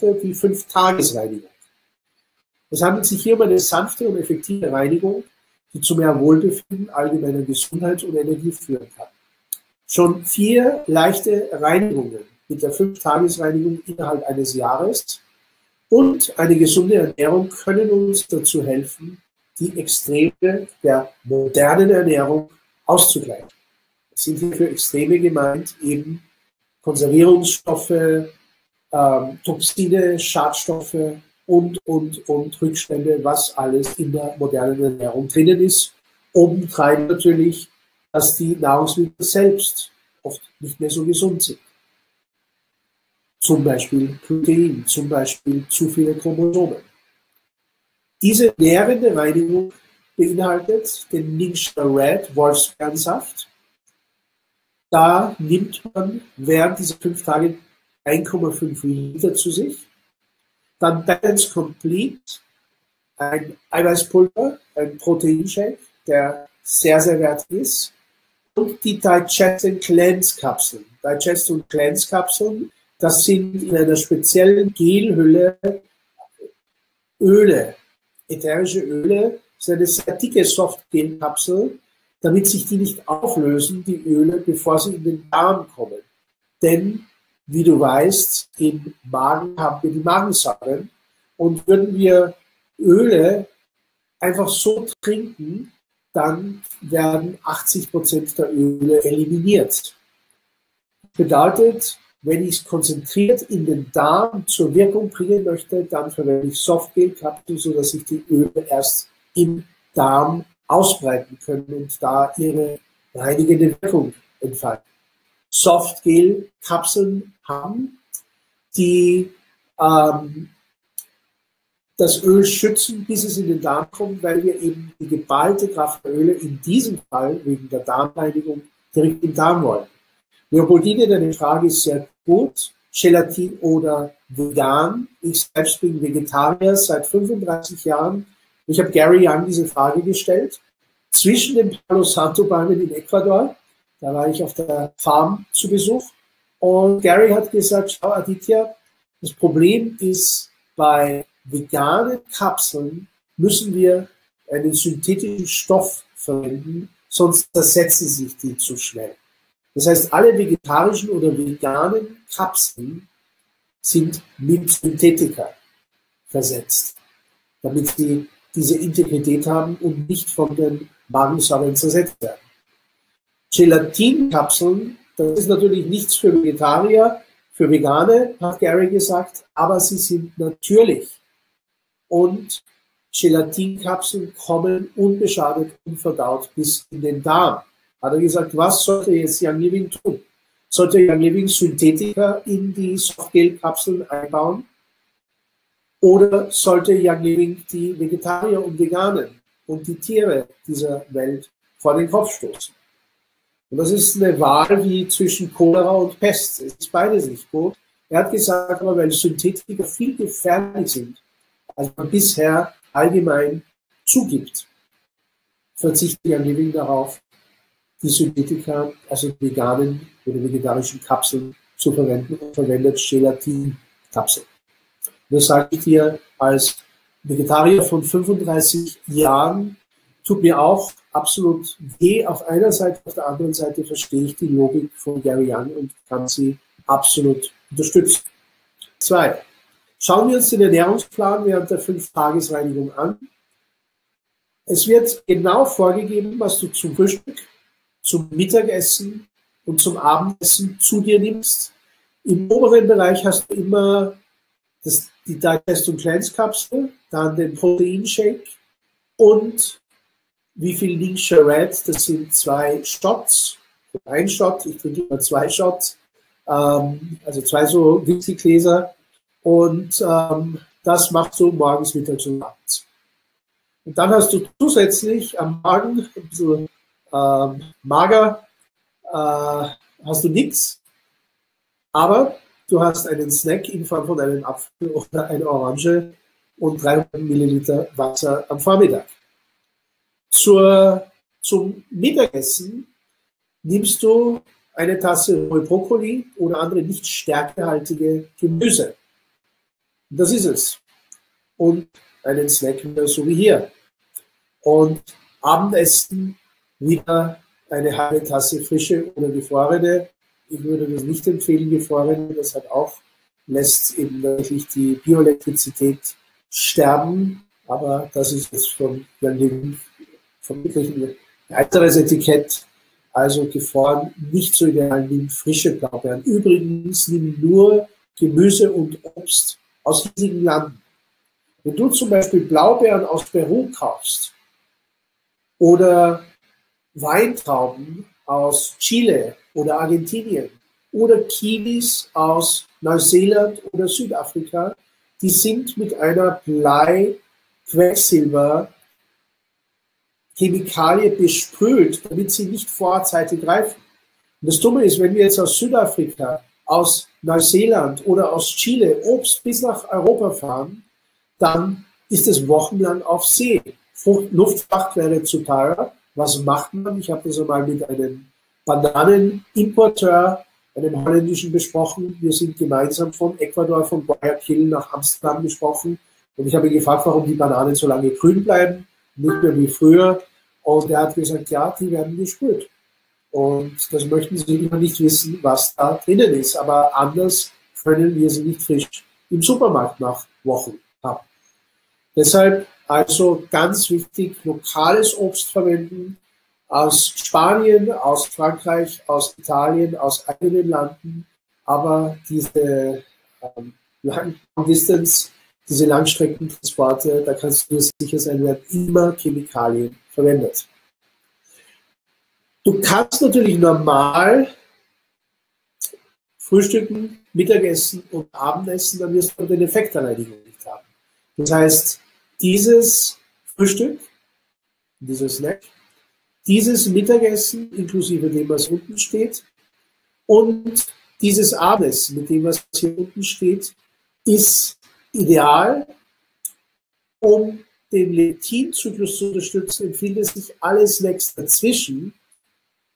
die Fünf-Tages-Reinigung. Es handelt sich hier um eine sanfte und effektive Reinigung, die zu mehr Wohlbefinden, allgemeiner Gesundheit und Energie führen kann. Schon vier leichte Reinigungen mit der Fünf-Tages-Reinigung innerhalb eines Jahres und eine gesunde Ernährung können uns dazu helfen, die Extreme der modernen Ernährung auszugleichen. Es sind hierfür Extreme gemeint, eben Konservierungsstoffe, ähm, Toxine, Schadstoffe und, und, und Rückstände, was alles in der modernen Ernährung drinnen ist. Obendrein natürlich, dass die Nahrungsmittel selbst oft nicht mehr so gesund sind. Zum Beispiel Protein, zum Beispiel zu viele Chromosomen. Diese nährende Reinigung beinhaltet den Ningxia Red Wolfsbärensaft. Da nimmt man während dieser fünf Tage 1,5 Liter zu sich. Dann Balance Complete, ein Eiweißpulver, ein Proteinshake, der sehr, sehr wertig ist. Und die Digest and Cleanse Kapseln. Digest und Cleanse Kapseln, das sind in einer speziellen Gelhülle Öle, ätherische Öle, das ist eine sehr dicke Softgelkapsel, damit sich die nicht auflösen, die Öle, bevor sie in den Darm kommen. Denn, wie du weißt, im Magen haben wir die Magensäuren und würden wir Öle einfach so trinken, dann werden 80 Prozent der Öle eliminiert. Bedeutet, wenn ich es konzentriert in den Darm zur Wirkung bringen möchte, dann verwende ich Softgel-Kapseln, sodass sich die Öle erst im Darm ausbreiten können und da ihre reinigende Wirkung entfalten. Softgel-Kapseln haben, die ähm, das Öl schützen, bis es in den Darm kommt, weil wir eben die geballte Kraft der Öle in diesem Fall wegen der Darmreinigung direkt im Darm wollen. Leopoldine, deine Frage ist sehr gut. Gelatin oder vegan. Ich selbst bin Vegetarier seit 35 Jahren. Ich habe Gary Young diese Frage gestellt. Zwischen den Palo Santo Bäumen in Ecuador, da war ich auf der Farm zu Besuch. Und Gary hat gesagt, schau Aditya, das Problem ist, bei veganen Kapseln müssen wir einen synthetischen Stoff verwenden, sonst zersetzen sich die zu schnell. Das heißt, alle vegetarischen oder veganen Kapseln sind mit Synthetika versetzt, damit sie diese Integrität haben und nicht von den Magensäuren zersetzt werden. Gelatinkapseln, das ist natürlich nichts für Vegetarier, für Vegane, hat Gary gesagt, aber sie sind natürlich. Und Gelatinkapseln kommen unbeschadet, unverdaut bis in den Darm hat er gesagt, was sollte jetzt Young Living tun? Sollte Young Living Synthetika in die Softgel-Kapseln einbauen? Oder sollte Young Living die Vegetarier und Veganen und die Tiere dieser Welt vor den Kopf stoßen? Und das ist eine Wahl wie zwischen Cholera und Pest. Es ist beides nicht gut. Er hat gesagt, weil Synthetika viel gefährlich sind, als man bisher allgemein zugibt, verzichtet Young Living darauf, die Synthetika, also veganen oder vegetarischen Kapseln zu verwenden und verwendet Gelatin-Kapseln. Das sage ich dir als Vegetarier von 35 Jahren, tut mir auch absolut weh auf einer Seite, auf der anderen Seite verstehe ich die Logik von Gary Young und kann sie absolut unterstützen. Zwei. Schauen wir uns den Ernährungsplan während der Fünf-Tages-Reinigung an. Es wird genau vorgegeben, was du zum Frühstück, zum Mittagessen und zum Abendessen zu dir nimmst. Im oberen Bereich hast du immer das, die Digest- und Cleanse-Kapsel, dann den Proteinshake und wie viel Ningxia Red, das sind zwei Shots, ein Shot, ich trinke immer zwei Shots, ähm, also zwei so Whisky-Gläser. Und ähm, das machst du morgens, mittags und abends. Und dann hast du zusätzlich am Magen ein bisschen ähm, mager äh, hast du nichts, aber du hast einen Snack in Form von einem Apfel oder einer Orange und 300 Milliliter Wasser am Vormittag. Zur, zum Mittagessen nimmst du eine Tasse Brokkoli oder andere nicht stärkehaltige Gemüse. Das ist es. Und einen Snack wieder so wie hier. Und Abendessen wieder eine halbe Tasse frische oder gefrorene. Ich würde das nicht empfehlen, gefrorene. Das hat auch, lässt eben wirklich die Bioelektrizität sterben. Aber das ist jetzt von Jan Levin vermutlich ein weiteres Etikett. Also gefroren nicht so ideal wie frische Blaubeeren. Übrigens nimm nur Gemüse und Obst aus riesigen Landen. Wenn du zum Beispiel Blaubeeren aus Peru kaufst oder Weintrauben aus Chile oder Argentinien oder Kiwis aus Neuseeland oder Südafrika, die sind mit einer Blei-Quecksilber Chemikalie besprüht, damit sie nicht vorzeitig reifen. Und das Dumme ist, wenn wir jetzt aus Südafrika, aus Neuseeland oder aus Chile Obst bis nach Europa fahren, dann ist es wochenlang auf See. Luftfracht wäre zu teuer. Was macht man? Ich habe das einmal mit einem Bananenimporteur, einem holländischen besprochen. Wir sind gemeinsam von Ecuador, von Guayaquil nach Amsterdam gesprochen. Und ich habe ihn gefragt, warum die Bananen so lange grün bleiben, nicht mehr wie früher. Und er hat gesagt, ja, die werden gespült. Und das möchten sie immer nicht wissen, was da drinnen ist. Aber anders können wir sie nicht frisch im Supermarkt nach Wochen haben. Deshalb also ganz wichtig, lokales Obst verwenden, aus Spanien, aus Frankreich, aus Italien, aus eigenen Landen, aber diese ähm, Long Distance, diese Langstreckentransporte, da kannst du sicher sein, werden immer Chemikalien verwendet. Du kannst natürlich normal frühstücken, Mittagessen und Abendessen, dann wirst du den Effekt alleiniger nicht haben. Das heißt, dieses Frühstück, dieser Snack, dieses Mittagessen, inklusive dem, was unten steht, und dieses Abendessen, mit dem, was hier unten steht, ist ideal, um den Leptinzyklus zu unterstützen, empfiehlt es sich, alle Snacks dazwischen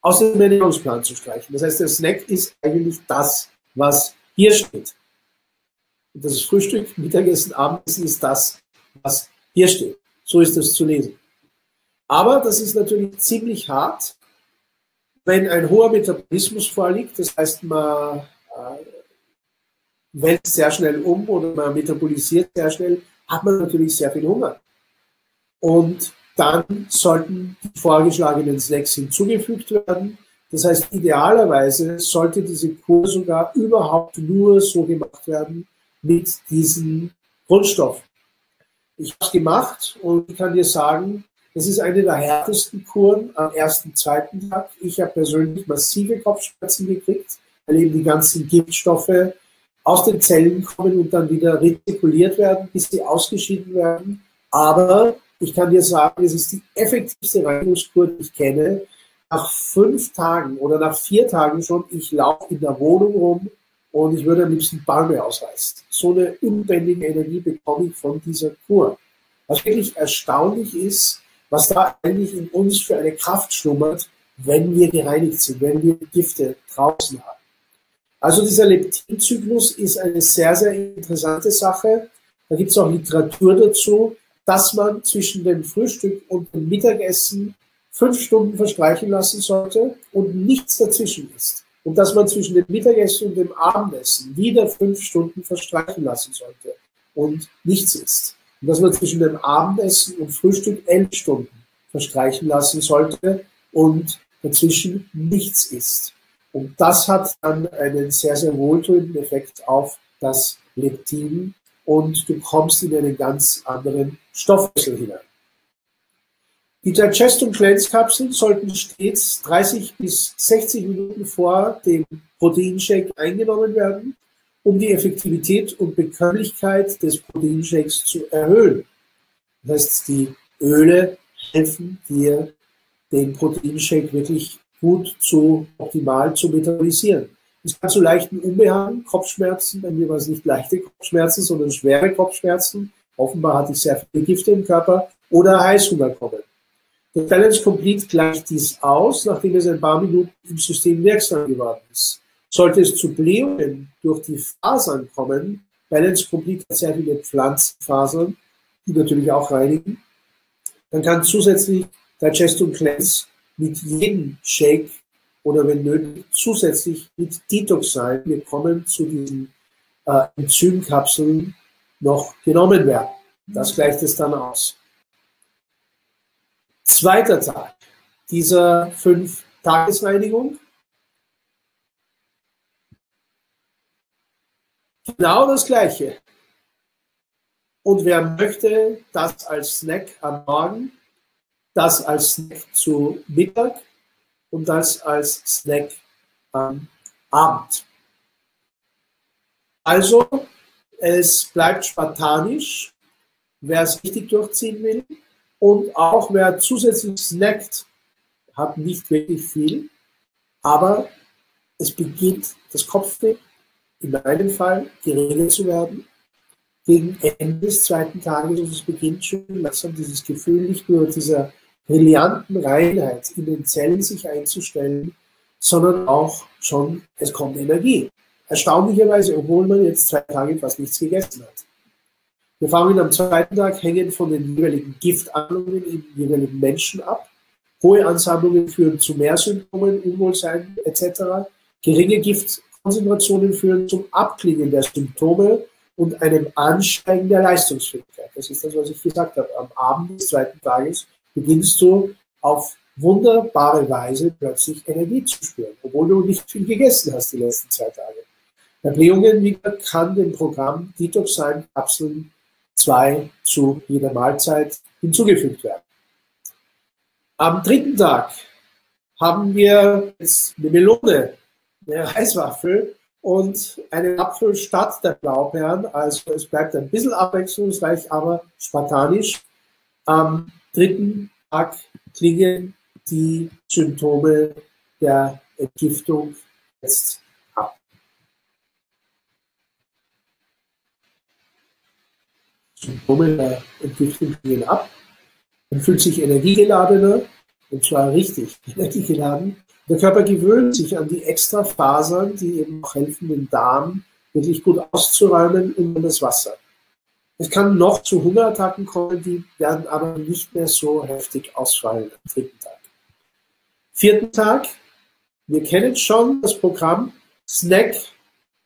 aus dem Ernährungsplan zu streichen. Das heißt, der Snack ist eigentlich das, was hier steht. Und das Frühstück, Mittagessen, Abendessen ist das, was hier steht. So ist das zu lesen. Aber das ist natürlich ziemlich hart, wenn ein hoher Metabolismus vorliegt. Das heißt, man äh, wälzt sehr schnell um oder man metabolisiert sehr schnell, hat man natürlich sehr viel Hunger. Und dann sollten die vorgeschlagenen Snacks hinzugefügt werden. Das heißt, idealerweise sollte diese Kur sogar überhaupt nur so gemacht werden mit diesen Grundstoffen. Ich habe es gemacht und ich kann dir sagen, das ist eine der härtesten Kuren am ersten, zweiten Tag. Ich habe persönlich massive Kopfschmerzen gekriegt, weil eben die ganzen Giftstoffe aus den Zellen kommen und dann wieder rezirkuliert werden, bis sie ausgeschieden werden. Aber ich kann dir sagen, es ist die effektivste Reinigungskur, die ich kenne. Nach fünf Tagen oder nach vier Tagen schon, ich laufe in der Wohnung rum und ich würde am liebsten Bäume ausreißen. So eine unbändige Energie bekomme ich von dieser Kur. Was wirklich erstaunlich ist, was da eigentlich in uns für eine Kraft schlummert, wenn wir gereinigt sind, wenn wir Gifte draußen haben. Also dieser Leptinzyklus ist eine sehr, sehr interessante Sache. Da gibt es auch Literatur dazu, dass man zwischen dem Frühstück und dem Mittagessen fünf Stunden verstreichen lassen sollte und nichts dazwischen ist und dass man zwischen dem Mittagessen und dem Abendessen wieder fünf Stunden verstreichen lassen sollte und nichts ist. Und dass man zwischen dem Abendessen und Frühstück elf Stunden verstreichen lassen sollte und dazwischen nichts ist. Und das hat dann einen sehr, sehr wohltuenden Effekt auf das Leptin und du kommst in einen ganz anderen Stoffwechsel hinein. Die Digest- und Cleanse-Kapseln sollten stets 30 bis 60 Minuten vor dem Proteinshake eingenommen werden, um die Effektivität und Bekömmlichkeit des Proteinshakes zu erhöhen. Das heißt, die Öle helfen dir, den Proteinshake wirklich gut zu optimal zu metabolisieren. Es kann zu leichten Unbehagen, Kopfschmerzen, bei mir war es nicht leichte Kopfschmerzen, sondern schwere Kopfschmerzen. Offenbar hatte ich sehr viele Gifte im Körper oder Heißhunger kommen. Der Balance Complete gleicht dies aus, nachdem es ein paar Minuten im System wirksam geworden ist. Sollte es zu Blähungen durch die Fasern kommen, Balance Complete hat sehr viele Pflanzenfasern, die natürlich auch reinigen. Dann kann zusätzlich Digestion Cleanse mit jedem Shake oder wenn nötig zusätzlich mit Detox sein. Wir kommen zu diesen äh, Enzymkapseln noch genommen werden. Das gleicht es dann aus. Zweiter Tag dieser fünf Tagesreinigung. Genau das Gleiche. Und wer möchte, das als Snack am Morgen, das als Snack zu Mittag und das als Snack am Abend. Also, es bleibt spartanisch, wer es richtig durchziehen will. Und auch wer zusätzlich snackt, hat nicht wirklich viel. Aber es beginnt das Kopfweh, in meinem Fall, geregelt zu werden. Gegen Ende des zweiten Tages und es beginnt schon langsam dieses Gefühl nicht nur dieser brillanten Reinheit in den Zellen sich einzustellen, sondern auch schon, es kommt Energie. Erstaunlicherweise, obwohl man jetzt zwei Tage fast nichts gegessen hat. Wir fangen am zweiten Tag hängen von den jeweiligen Giftansammlungen im jeweiligen Menschen ab. Hohe Ansammlungen führen zu mehr Symptomen, Unwohlsein etc. Geringe Giftkonzentrationen führen zum Abklingen der Symptome und einem Ansteigen der Leistungsfähigkeit. Das ist das, was ich gesagt habe. Am Abend des zweiten Tages beginnst du auf wunderbare Weise plötzlich Energie zu spüren, obwohl du nicht viel gegessen hast die letzten zwei Tage. Bei Blähungen kann dem Programm Detox sein Kapseln 2 zu jeder Mahlzeit hinzugefügt werden. Am dritten Tag haben wir jetzt eine Melone, eine Reiswaffel und einen Apfel statt der Blaubeeren. Also es bleibt ein bisschen abwechslungsreich, aber spartanisch. Am dritten Tag klingen die Symptome der Entgiftung jetzt ab. Symptome der Entgiftung klingen ab. Man fühlt sich energiegeladener, und zwar richtig energiegeladen. Der Körper gewöhnt sich an die extra Fasern, die eben auch helfen, den Darm wirklich gut auszuräumen und an das Wasser. Es kann noch zu Hungerattacken kommen, die werden aber nicht mehr so heftig ausfallen am dritten Tag. Vierten Tag, wir kennen schon das Programm, Snack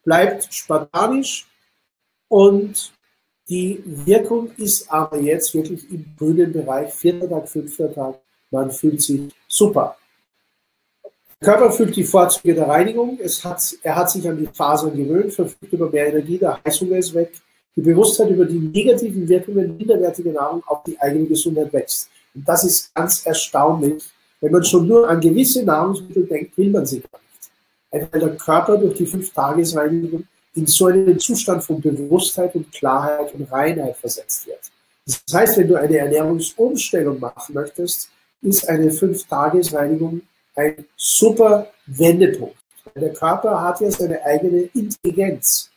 bleibt spartanisch und die Wirkung ist aber jetzt wirklich im grünen Bereich, vierter Tag, fünfter Tag, man fühlt sich super. Der Körper fühlt die Vorzüge der Reinigung, es hat, er hat sich an die Fasern gewöhnt, verfügt über mehr Energie, der Heißhunger ist weg, die Bewusstheit über die negativen Wirkungen minderwertiger Nahrung auf die eigene Gesundheit wächst. Und das ist ganz erstaunlich. Wenn man schon nur an gewisse Nahrungsmittel denkt, will man sie gar nicht. Weil der Körper durch die fünf Tagesreinigung in so einen Zustand von Bewusstheit und Klarheit und Reinheit versetzt wird. Das heißt, wenn du eine Ernährungsumstellung machen möchtest, ist eine fünf Tagesreinigung ein super Wendepunkt. Der Körper hat ja seine eigene Intelligenz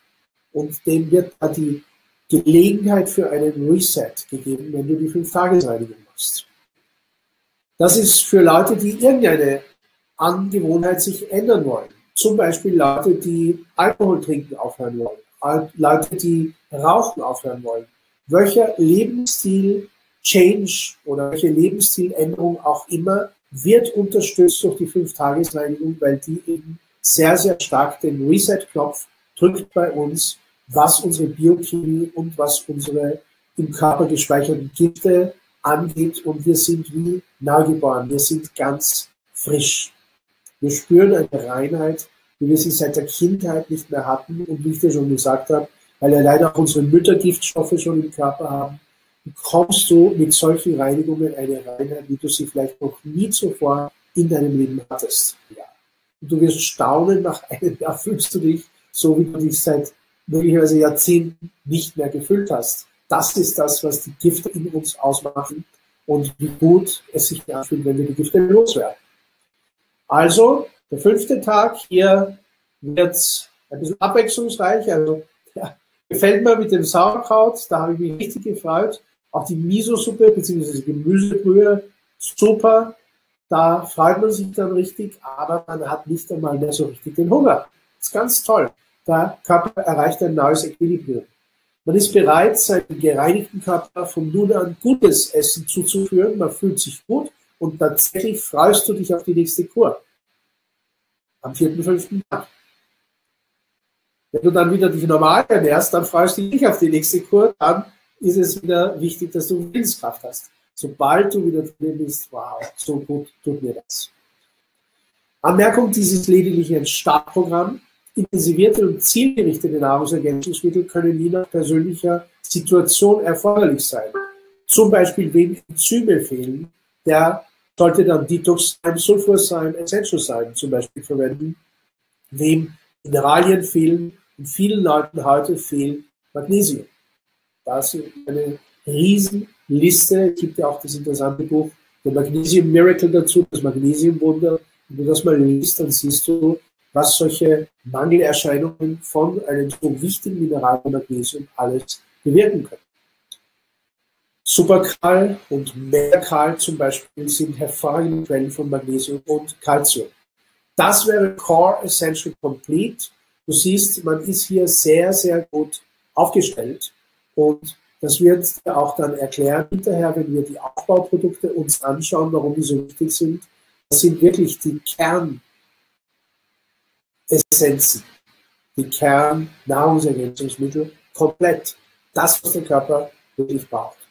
und dem wird da die Gelegenheit für einen Reset gegeben, wenn du die Fünf-Tages-Reinigung machst. Das ist für Leute, die irgendeine Angewohnheit sich ändern wollen. Zum Beispiel Leute, die Alkohol trinken aufhören wollen, Leute, die rauchen aufhören wollen. Welcher Lebensstil Change oder welche Lebensstiländerung auch immer wird unterstützt durch die Fünf-Tages-Reinigung, weil die eben sehr, sehr stark den Reset-Knopf drückt bei uns was unsere Biochemie und was unsere im Körper gespeicherten Gifte angeht. Und wir sind wie neugeboren. Wir sind ganz frisch. Wir spüren eine Reinheit, wie wir sie seit der Kindheit nicht mehr hatten. Und wie ich dir schon gesagt habe, weil ja leider auch unsere Mütter Giftstoffe schon im Körper haben, bekommst du mit solchen Reinigungen eine Reinheit, wie du sie vielleicht noch nie zuvor in deinem Leben hattest. Ja. Und du wirst staunen, nach einem Jahr fühlst du dich so, wie du dich seit möglicherweise Jahrzehnten nicht mehr gefüllt hast. Das ist das, was die Gifte in uns ausmachen und wie gut es sich anfühlt, wenn wir die Gifte loswerden. Also, der fünfte Tag hier wird ein bisschen abwechslungsreich. Also, ja, gefällt mir mit dem Sauerkraut, da habe ich mich richtig gefreut. Auch die Miso-Suppe bzw. Gemüsebrühe, super. Da freut man sich dann richtig, aber man hat nicht einmal mehr so richtig den Hunger. Das ist ganz toll der Körper erreicht ein neues Equilibrium. Man ist bereit, seinen gereinigten Körper von nun an gutes Essen zuzuführen. Man fühlt sich gut und tatsächlich freust du dich auf die nächste Kur. Am vierten, fünften Tag. Wenn du dann wieder dich normal ernährst, dann freust du dich nicht auf die nächste Kur. Dann ist es wieder wichtig, dass du Willenskraft hast. Sobald du wieder drin bist, wow, so gut tut mir das. Anmerkung, dieses lediglich ein Startprogramm. Intensivierte und zielgerichtete Nahrungsergänzungsmittel können je nach persönlicher Situation erforderlich sein. Zum Beispiel, wem Enzyme fehlen, der sollte dann Detox Sulfur sein, Essential sein zum Beispiel verwenden. Wem Mineralien fehlen, in vielen Leuten heute fehlt Magnesium. Das ist eine Riesenliste. Es gibt ja auch das interessante Buch, der Magnesium Miracle dazu, das Magnesiumwunder. Wenn du das mal liest, dann siehst du, was solche Mangelerscheinungen von einem so wichtigen Mineral Magnesium alles bewirken können. Superkal und Merkal zum Beispiel sind hervorragende Quellen von Magnesium und Calcium. Das wäre Core Essential Complete. Du siehst, man ist hier sehr, sehr gut aufgestellt und das wird auch dann erklären hinterher, wenn wir die Aufbauprodukte uns anschauen, warum die so wichtig sind. Das sind wirklich die Kern Essenzen, die Kernnahrungsergänzungsmittel komplett. Das, was der Körper wirklich braucht.